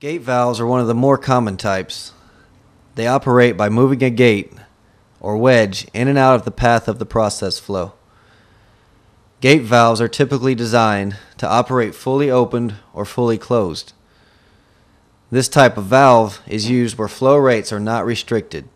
Gate valves are one of the more common types. They operate by moving a gate or wedge in and out of the path of the process flow. Gate valves are typically designed to operate fully opened or fully closed. This type of valve is used where flow rates are not restricted.